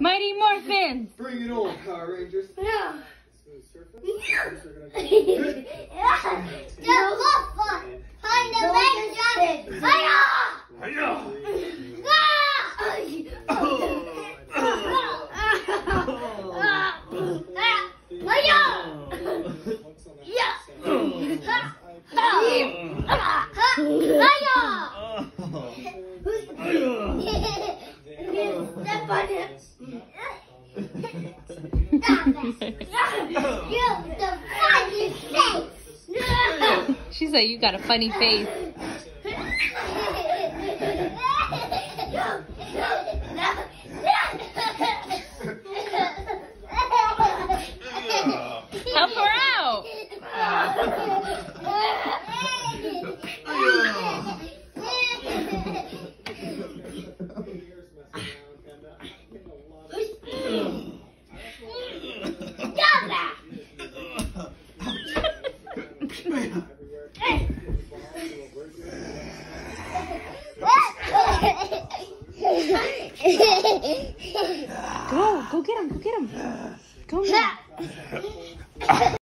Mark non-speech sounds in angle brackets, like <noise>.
Mighty Morphins! Bring it on, Power Rangers. Yeah. She said you got a funny face. <laughs> Go, go get him, go get him. Go now.